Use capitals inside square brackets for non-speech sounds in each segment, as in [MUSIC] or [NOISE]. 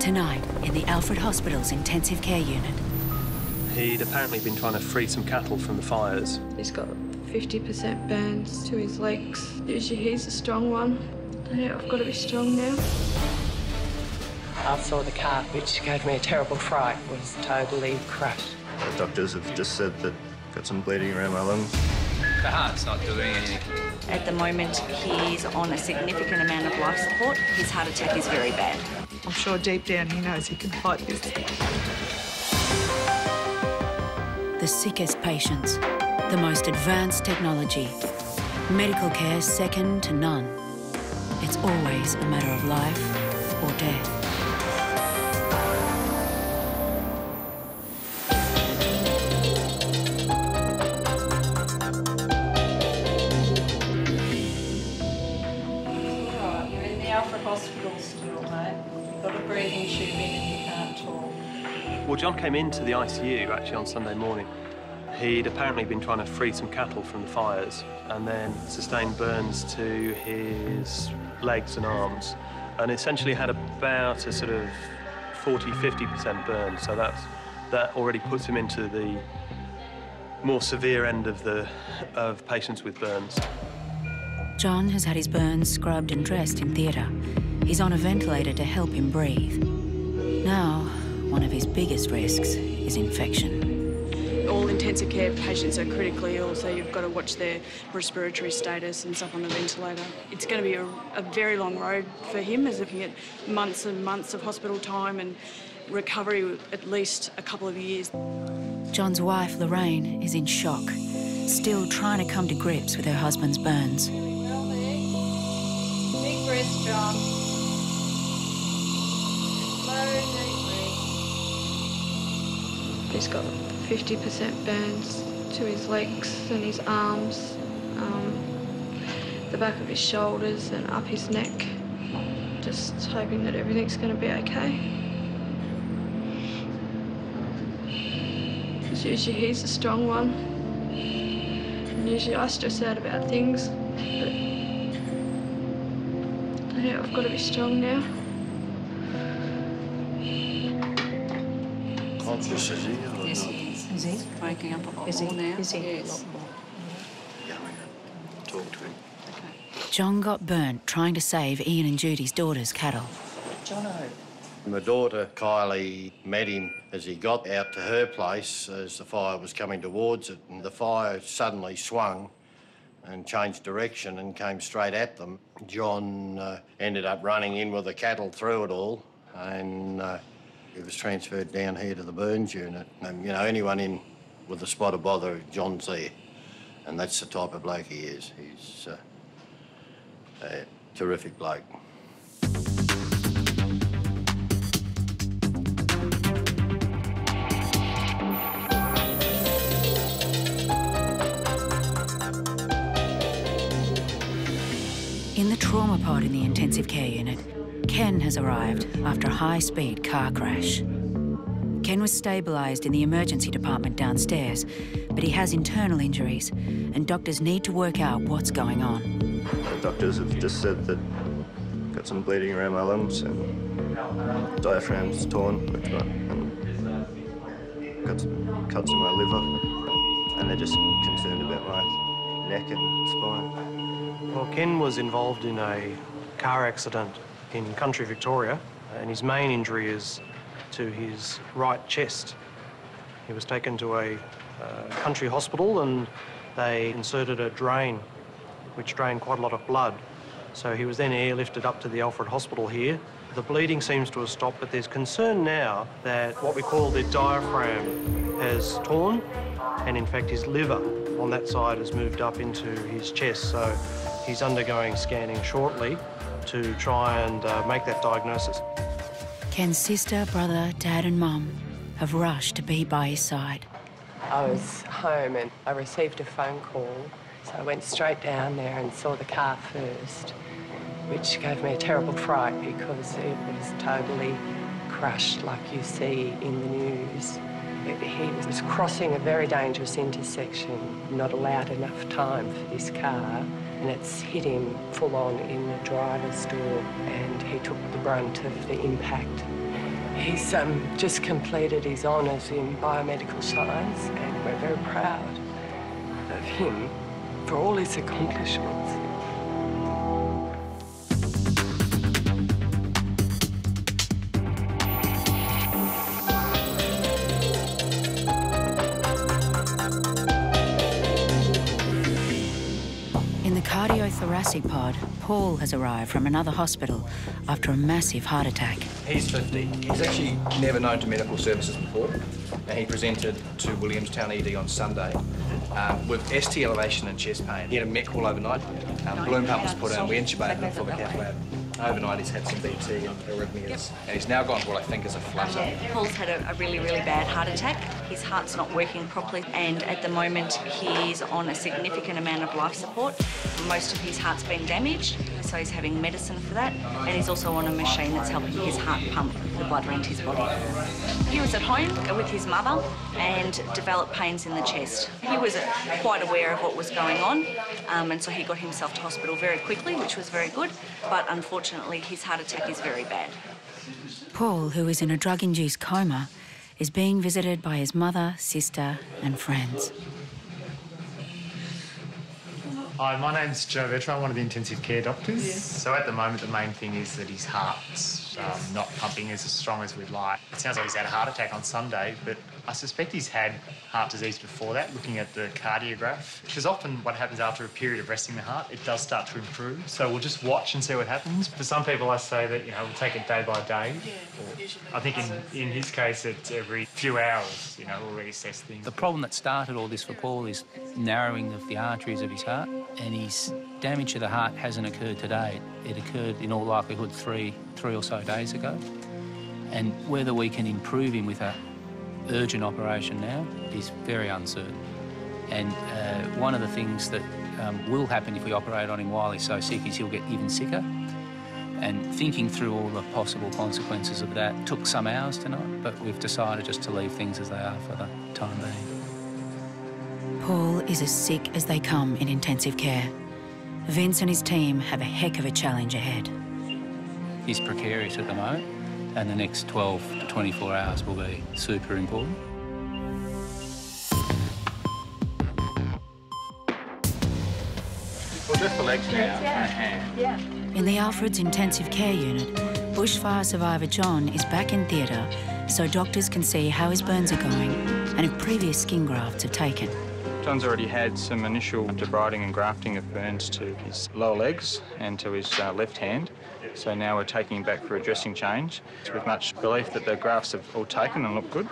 Tonight, in the Alfred Hospital's intensive care unit. He'd apparently been trying to free some cattle from the fires. He's got 50% burns to his legs. Usually he's a strong one. Yeah, I've got to be strong now. I saw the car, which gave me a terrible fright, was totally crushed. The doctors have just said that I've got some bleeding around my lungs. The heart's not doing anything. At the moment, he's on a significant amount of life support. His heart attack is very bad. I'm sure deep down he knows he can fight this. The sickest patients, the most advanced technology, medical care second to none. It's always a matter of life or death. John came into the ICU actually on Sunday morning. He'd apparently been trying to free some cattle from the fires and then sustained burns to his legs and arms and essentially had about a sort of 40 50% burn. So that's, that already puts him into the more severe end of, the, of patients with burns. John has had his burns scrubbed and dressed in theatre. He's on a ventilator to help him breathe. Now, one of his biggest risks is infection. All intensive care patients are critically ill, so you've got to watch their respiratory status and stuff on the ventilator. It's going to be a, a very long road for him, as looking at months and months of hospital time and recovery, at least a couple of years. John's wife, Lorraine, is in shock, still trying to come to grips with her husband's burns. He's got 50% burns to his legs and his arms, um, the back of his shoulders and up his neck. Just hoping that everything's going to be okay. 'Cause usually he's the strong one. And usually I stress out about things. But yeah, I've got to be strong now. Conscious, is he? or Yes, not? he is. Is he? Waking up a lot Is he? more now. Is he? Yes. Yeah, I'm gonna talk to him. John got burnt trying to save Ian and Judy's daughter's cattle. Jono. My daughter Kylie met him as he got out to her place as the fire was coming towards it, and the fire suddenly swung and changed direction and came straight at them. John uh, ended up running in with the cattle through it all, and uh, he was transferred down here to the burns unit. And you know, anyone in with a spot of bother, John's there, and that's the type of bloke he is. He's uh, a terrific bloke. In the trauma pod in the intensive care unit, Ken has arrived after a high-speed car crash. Ken was stabilised in the emergency department downstairs, but he has internal injuries, and doctors need to work out what's going on. The doctors have just said that I've got some bleeding around my lungs and diaphragm's torn, which got, and got some cuts in my liver, and they're just concerned about my neck and spine. Well, Ken was involved in a car accident in country Victoria, and his main injury is to his right chest. He was taken to a uh, country hospital and they inserted a drain, which drained quite a lot of blood. So he was then airlifted up to the Alfred Hospital here. The bleeding seems to have stopped, but there's concern now that what we call the diaphragm has torn, and in fact his liver on that side has moved up into his chest. So he's undergoing scanning shortly to try and uh, make that diagnosis. Ken's sister, brother, dad, and mum have rushed to be by his side. I was home and I received a phone call, so I went straight down there and saw the car first, which gave me a terrible fright because it was totally crushed like you see in the news. It- He was crossing a very dangerous intersection, not allowed enough time for this car, and it's hit him full on in the driver's door, and he took the brunt of the impact. He's um, just completed his honours in biomedical science and we're very proud of him for all his accomplishments. Pod, Paul has arrived from another hospital after a massive heart attack. He's 50. He's actually never known to medical services before. And he presented to Williamstown ED on Sunday um, with ST elevation and chest pain. He had a MET call overnight. Um, balloon pump was put in. We intubated him for the cath lab. Overnight, he's had some VT and arrhythmias. And he's now gone to what I think is a flutter. Paul's had a, a really, really bad heart attack. His heart's not working properly, and at the moment, he's on a significant amount of life support. Most of his heart's been damaged, so he's having medicine for that, and he's also on a machine that's helping his heart pump the blood around his body. He was at home with his mother and developed pains in the chest. He was quite aware of what was going on, um, and so he got himself to hospital very quickly, which was very good, but unfortunately, his heart attack is very bad. Paul, who is in a drug induced coma, is being visited by his mother, sister, and friends. Hi, my name's Joe Vetra. I'm one of the intensive care doctors. Yeah. So at the moment, the main thing is that his heart's um, not pumping as strong as we'd like. It sounds like he's had a heart attack on Sunday, but I suspect he's had heart disease before that, looking at the cardiograph. Because often what happens after a period of resting the heart, it does start to improve. So we'll just watch and see what happens. For some people, I say that, you know, we'll take it day by day. Or I think in, in his case, it's every few hours, you know, we'll reassess things. The problem that started all this for Paul is narrowing of the arteries of his heart, and his damage to the heart hasn't occurred today. It occurred in all likelihood three, three or so days ago. And whether we can improve him with a urgent operation now is very uncertain. And uh, one of the things that um, will happen if we operate on him while he's so sick is he'll get even sicker. And thinking through all the possible consequences of that took some hours tonight, but we've decided just to leave things as they are for the time being. Paul is as sick as they come in intensive care. Vince and his team have a heck of a challenge ahead. He's precarious at the moment, and the next 12 to 24 hours will be super important. Well, just the legs now and a hand. In the Alfred's intensive care unit, bushfire survivor John is back in theatre so doctors can see how his burns are going and if previous skin grafts have taken. John's already had some initial debriding and grafting of burns to his lower legs and to his uh, left hand. So now we're taking him back for a dressing change with much belief that the grafts have all taken and look good.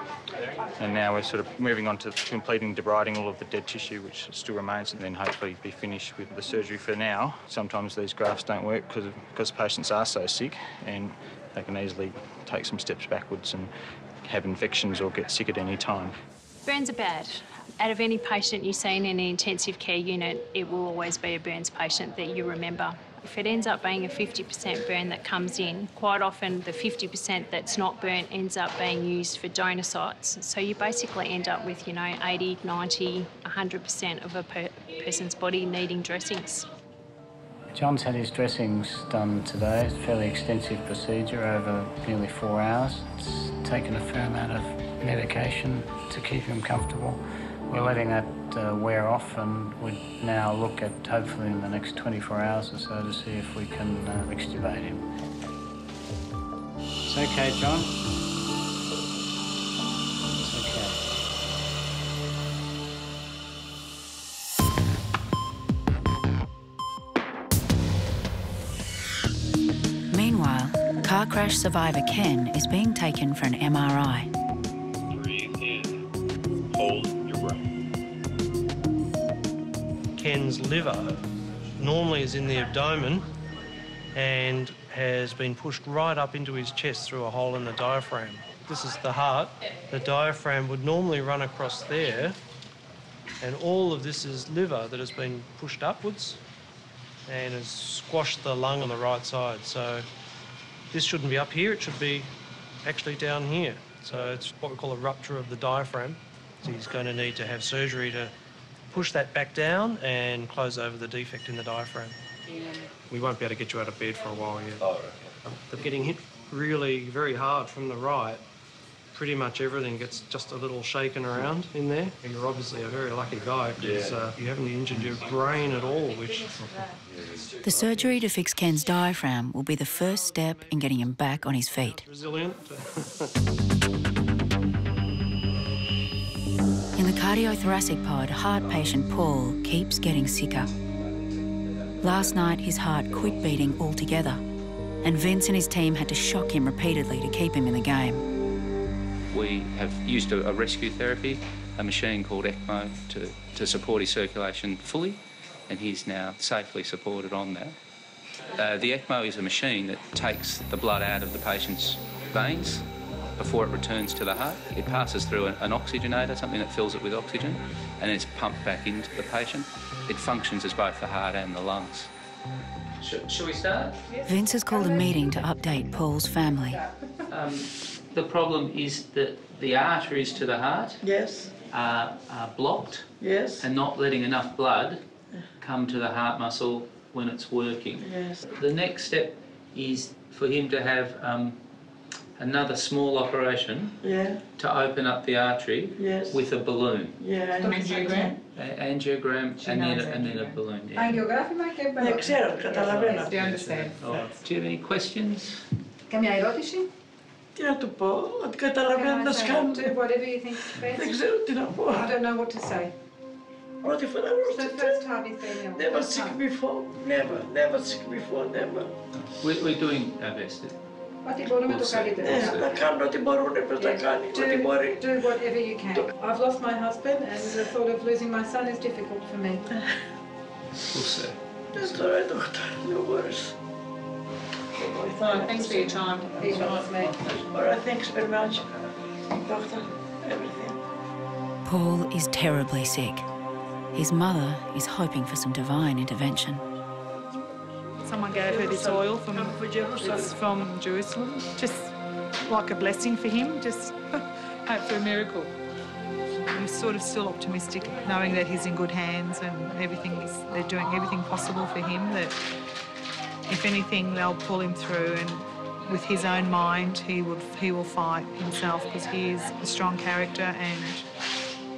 And now we're sort of moving on to completing debriding all of the dead tissue which still remains and then hopefully be finished with the surgery for now. Sometimes these grafts don't work because, because patients are so sick and they can easily take some steps backwards and have infections or get sick at any time. Burns are bad. Out of any patient you see in an intensive care unit, it will always be a burns patient that you remember. If it ends up being a 50% burn that comes in, quite often the 50% that's not burnt ends up being used for donor sites. So you basically end up with, you know, 80, 90, 100% of a per person's body needing dressings. John's had his dressings done today. It's a fairly extensive procedure over nearly four hours. It's taken a fair amount of medication to keep him comfortable. We're letting that uh, wear off and we now look at hopefully in the next 24 hours or so to see if we can uh, extubate him. It's okay, John. It's okay. Meanwhile, car crash survivor Ken is being taken for an MRI. Ken's liver normally is in the abdomen and has been pushed right up into his chest through a hole in the diaphragm. This is the heart. The diaphragm would normally run across there, and all of this is liver that has been pushed upwards and has squashed the lung on the right side. So this shouldn't be up here, it should be actually down here. So it's what we call a rupture of the diaphragm. So he's going to need to have surgery to push that back down and close over the defect in the diaphragm. We won't be able to get you out of bed for a while yet. Oh, They're getting hit really very hard from the right, pretty much everything gets just a little shaken around in there. You're obviously a very lucky guy because uh, you haven't injured your brain at all, which The surgery to fix Ken's diaphragm will be the first step in getting him back on his feet. resilient. [LAUGHS] In the cardiothoracic pod, heart patient Paul keeps getting sicker. Last night, his heart quit beating altogether, and Vince and his team had to shock him repeatedly to keep him in the game. We have used a, a rescue therapy, a machine called ECMO, to, to support his circulation fully, and he's now safely supported on that. Uh, the ECMO is a machine that takes the blood out of the patient's veins before it returns to the heart. It passes through an, an oxygenator, something that fills it with oxygen, and it's pumped back into the patient. It functions as both the heart and the lungs. Should, should we start? Vince has called a meeting to update Paul's family. Um, the problem is that the arteries to the heart Yes, are, are blocked yes, and not letting enough blood come to the heart muscle when it's working. yes. The next step is for him to have um, another small operation Yeah, to open up the artery Yes. with a balloon. yeah. I know. A- angiogram She and then, knows a, and then a angiogram. balloon. Yeah. Αγγιογράφημα και Ναι, ξέρω, καταλαβαίνω. Do you understand? All right. Do you have any questions? Καμιά ερώτηση? Τι να του πω, ότι καταλαβαίνω Can I να say, σκάνω. do whatever you think is best? Δεν ξέρω τι να πω. I don't know what to say. Πρώτη φορά It's the ρωτήτε. first time he's been ill. Never First sick time. before, never, never sick before, never. We're, we're doing our best. Ό,τι μπορούμε το καλύτερο. Ναι, να κάνουν ό,τι μπορούν να τα κάνει, ό,τι μπορεί. Do whatever you can. I've lost my husband and the thought of losing my son is difficult for me. We'll see. Δεν τώρα είναι το δεν μπορείς. Fine, thanks for your time. He wants me. All right, thanks very much. Doctor, everything. Paul is terribly sick. His mother is hoping for some divine intervention. Someone gave her this oil from, it's from Jerusalem, just like a blessing for him, just [LAUGHS] hope for a miracle. I'm sort of still optimistic, knowing that he's in good hands and everything is, they're doing everything possible for him. That if anything, they'll pull him through, and with his own mind, he would he will fight himself because he is a strong character, and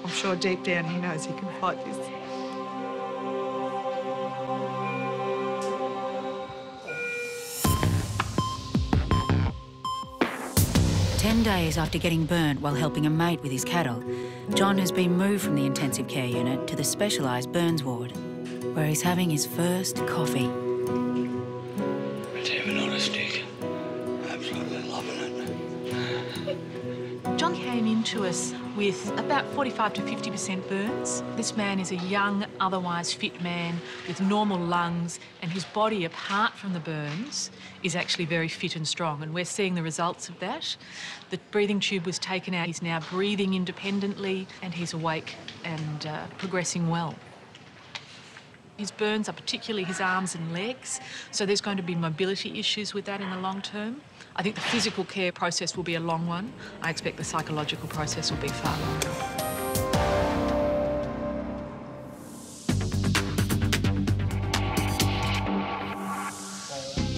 I'm sure deep down he knows he can fight this. Days after getting burnt while helping a mate with his cattle, John has been moved from the intensive care unit to the specialised burns ward, where he's having his first coffee. Damn it, honest Dick. Into us with about 45 to 50% burns. This man is a young, otherwise fit man with normal lungs, and his body, apart from the burns, is actually very fit and strong, and we're seeing the results of that. The breathing tube was taken out. He's now breathing independently, and he's awake and uh, progressing well. His burns are particularly his arms and legs, so there's going to be mobility issues with that in the long term. I think the physical care process will be a long one. I expect the psychological process will be far longer.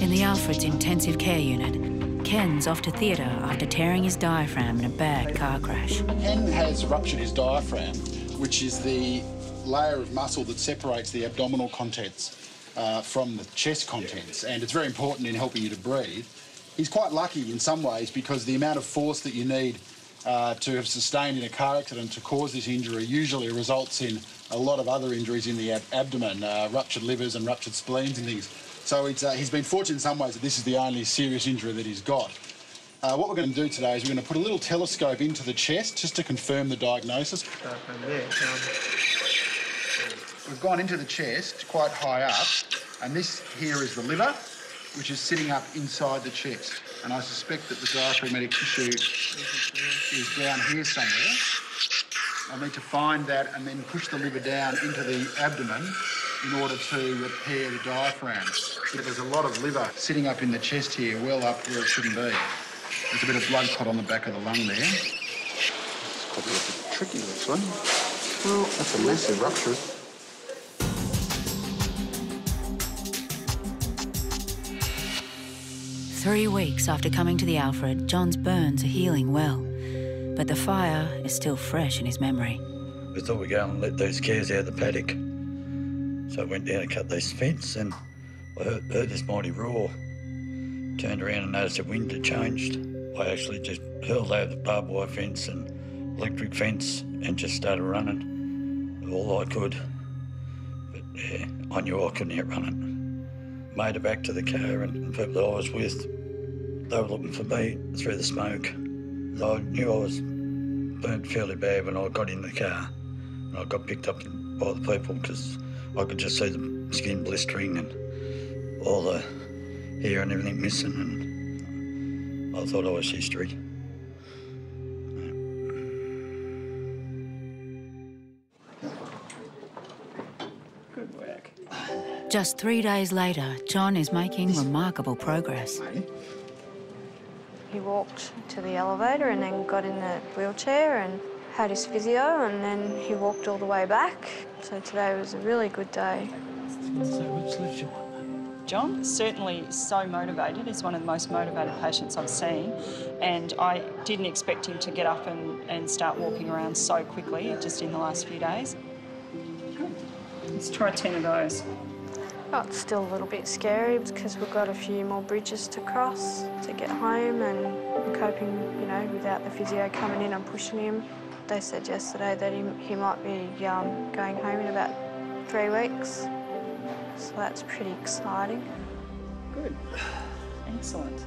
In the Alfred's intensive care unit, Ken's off to theatre after tearing his diaphragm in a bad car crash. Ken has ruptured his diaphragm, which is the layer of muscle that separates the abdominal contents uh, from the chest contents, and it's very important in helping you to breathe. He's quite lucky in some ways because the amount of force that you need uh, to have sustained in a car accident to cause this injury usually results in a lot of other injuries in the ab- abdomen, uh, ruptured livers and ruptured spleens and things. So it's, uh, he's been fortunate in some ways that this is the only serious injury that he's got. Uh, what we're going to do today is we're going to put a little telescope into the chest just to confirm the diagnosis. We've gone into the chest quite high up, and this here is the liver, which is sitting up inside the chest. And I suspect that the diaphragmatic tissue is down here somewhere. I'll need to find that and then push the liver down into the abdomen in order to repair the diaphragm. There's a lot of liver sitting up in the chest here, well up where it shouldn't be. There's a bit of blood clot on the back of the lung there. It's probably a bit tricky, this one. Well, that's a massive rupture. Three weeks after coming to the Alfred, John's burns are healing well, but the fire is still fresh in his memory. We thought we'd go and let those cows out of the paddock. So I went down and cut this fence and I heard, heard this mighty roar. Turned around and noticed the wind had changed. I actually just hurled over the barbed wire fence and electric fence and just started running all I could. But yeah, I knew I couldn't outrun it. Made it back to the car and the people that I was with, they were looking for me through the smoke. I knew I was burnt fairly bad when I got in the car. And I got picked up by the people because I could just see the skin blistering and all the hair and everything missing. And I thought I was history. Just three days later, John is making remarkable progress. He walked to the elevator and then got in the wheelchair and had his physio and then he walked all the way back. So today was a really good day. So much live. John certainly so motivated. He's one of the most motivated patients I've seen, and I didn't expect him to get up and, and start walking around so quickly just in the last few days. Let's try 10 of those. Oh, it's still a little bit scary because we've got a few more bridges to cross to get home and coping, you know, without the physio coming in and pushing him. They said yesterday that he, he might be um, going home in about three weeks. So that's pretty exciting. Good. [SIGHS] Excellent.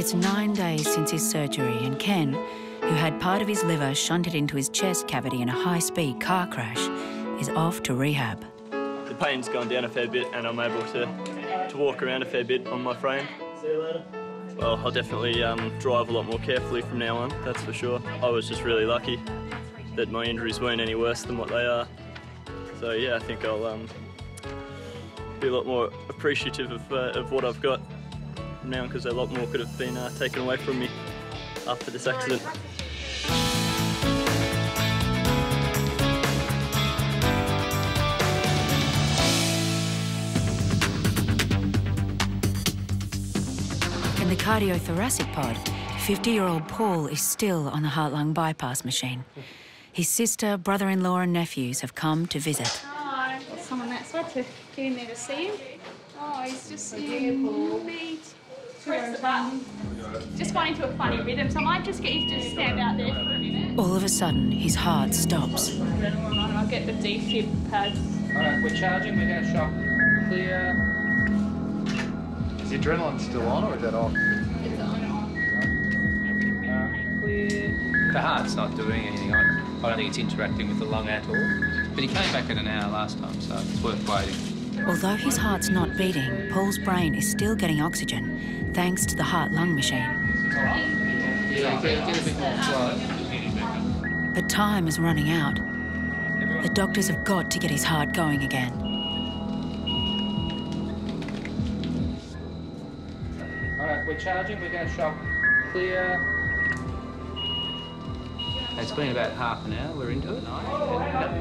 It's nine days since his surgery, and Ken, who had part of his liver shunted into his chest cavity in a high speed car crash, is off to rehab. The pain's gone down a fair bit, and I'm able to, to walk around a fair bit on my frame. See you later. Well, I'll definitely um, drive a lot more carefully from now on, that's for sure. I was just really lucky that my injuries weren't any worse than what they are. So yeah, I think I'll um, be a lot more appreciative of, uh, of what I've got now because a lot more could have been uh, taken away from me after this accident. In the cardiothoracic pod, 50-year-old Paul is still on the heart-lung bypass machine. His sister, brother-in-law and nephews have come to visit. Hi. Someone that side to get in there to see him. Oh, he's just in me. Press the button. Just going into a funny rhythm, so I might just get you to stand out there for a minute. All of a sudden, his heart stops. Adrenaline on, and I'll get the defib pads. All right, we're charging. We're going to shock. Clear. Is the adrenaline still on or is that off? It's on. The heart's not doing anything. I, I don't think it's interacting with the lung at all. But he came back in an hour last time, so it's worth waiting. Although his heart's not beating, Paul's brain is still getting oxygen, thanks to the heart-lung machine. Yeah, get, get a bit more flow. But time is running out. The doctors have got to get his heart going again. All right, we're charging. We're going to shock. Clear. It's been about half an hour. We're into it. No,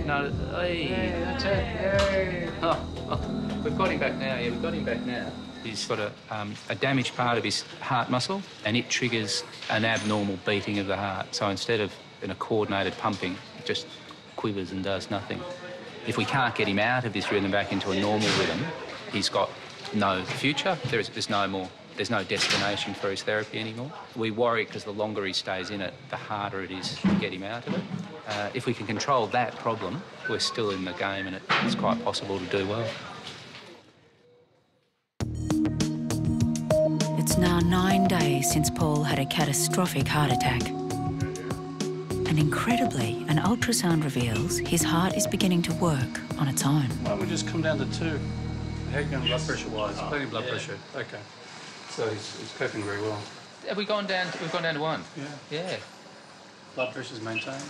no hey. that's it. Yay. Oh, oh, we've got him back now. Yeah, we've got him back now. He's got a, um, a damaged part of his heart muscle, and it triggers an abnormal beating of the heart. So instead of in a coordinated pumping, it just quivers and does nothing. If we can't get him out of this rhythm back into a normal rhythm, he's got no future. There is, there's no more. There's no destination for his therapy anymore. We worry because the longer he stays in it, the harder it is to get him out of it. Uh, if we can control that problem, we're still in the game and it's quite possible to do well. It's now nine days since Paul had a catastrophic heart attack. And incredibly, an ultrasound reveals his heart is beginning to work on its own. Why don't we just come down to two? How you going blood pressure wise? Plenty of blood Yeah. pressure. Okay. So he's, he's coping very well. Have we gone down? we've gone down to one. Yeah. Yeah. Blood pressure's maintained.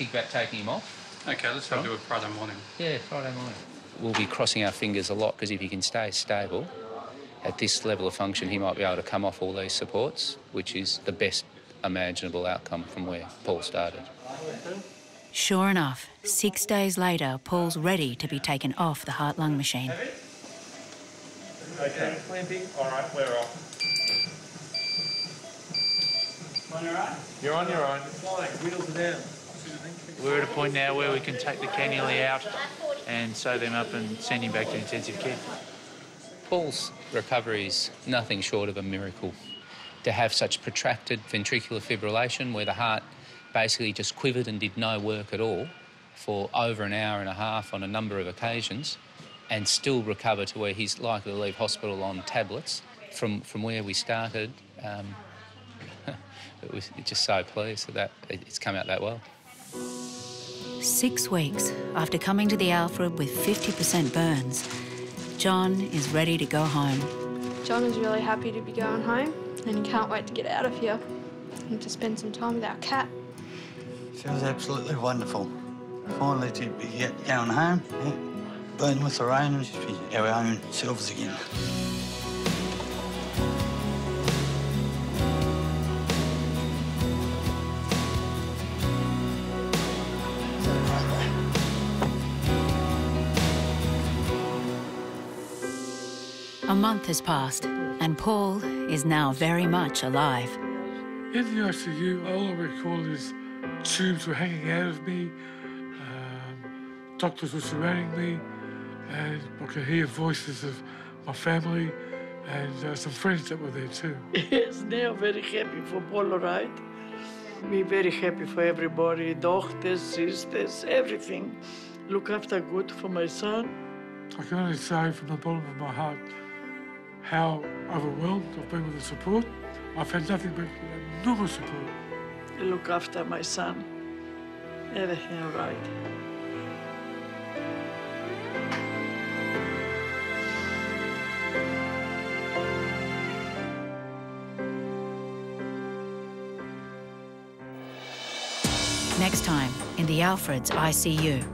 Think about taking him off. Okay, let's have do it Friday morning. Yeah, Friday morning. We'll be crossing our fingers a lot because if he can stay stable at this level of function, he might be able to come off all these supports, which is the best imaginable outcome from where Paul started. Sure enough, six days later, Paul's ready to be taken off the heart lung machine. Okay, clamping. All right, we're off. On your own? You're on your own. Flying, wheels are down. We're at a point now where we can take the cannula out and sew them up and send him back to intensive care. Paul's recovery is nothing short of a miracle. To have such protracted ventricular fibrillation where the heart basically just quivered and did no work at all for over an hour and a half on a number of occasions and still recover to where he's likely to leave hospital on tablets from, from where we started. Um, [LAUGHS] it was just so pleased that, that it's come out that well. Six weeks after coming to the Alfred with 50% burns, John is ready to go home. John is really happy to be going home and he can't wait to get out of here and to spend some time with our cat. Feels absolutely wonderful. Finally to be get- going home, yeah, burning with Lorraine and just be our own selves again. Month has passed, and Paul is now very much alive. In the ICU, all I recall is tubes were hanging out of me, um, doctors were surrounding me, and I could hear voices of my family and uh, some friends that were there too. [LAUGHS] Yes, now very happy for Paul, right? We very happy for everybody, doctors, sisters, everything. Look after good for my son. I can only say from the bottom of my heart how overwhelmed I've been with the support. I've had nothing but enormous support. You Look after my son. Everything all right. Next time in the Alfred's ICU.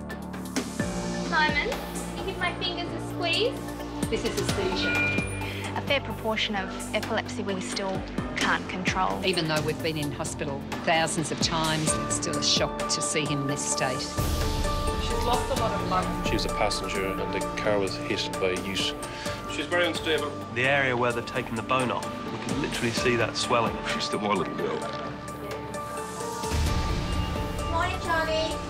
Simon, can you give my fingers a squeeze? This is a seizure. A fair proportion of epilepsy we still can't control. Even though we've been in hospital thousands of times, it's still a shock to see him in this state. She's lost a lot of blood. She was a passenger and the car was hit by a ute. She's very unstable. The area where they've taken the bone off, we can literally see that swelling. She's still my little girl.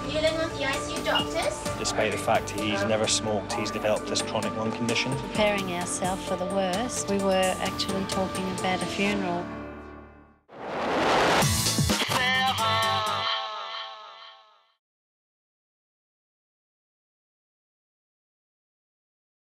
You in with the ICU doctors? Despite the fact he's never smoked, he's developed this chronic lung condition. Preparing ourselves for the worst, we were actually talking about a funeral.